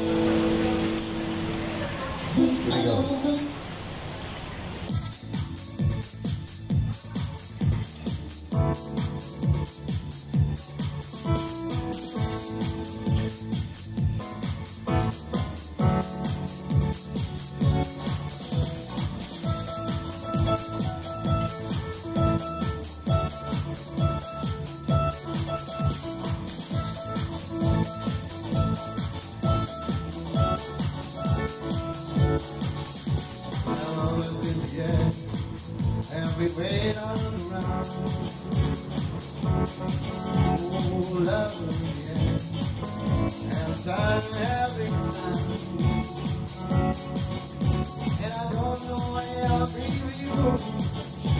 Here we go. And we wait all around. Oh, love again, and time every time. And I don't know where I'll be with you,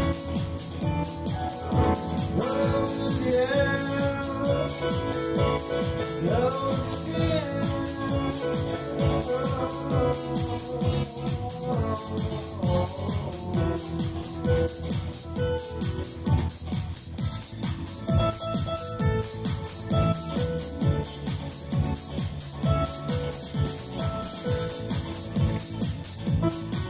Thank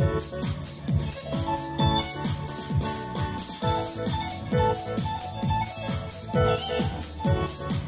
And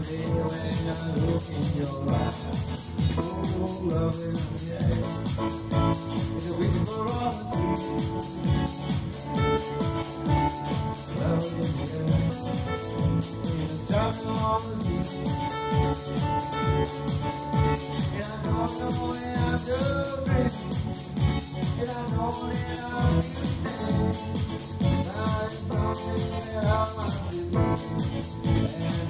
When I look in your eyes, oh, loving, yeah. It's a whisper of. Loving, yeah. In the dark of the sea. And I don't know where I'm doing. And I know that I'm missing. Now it's something that I must do. And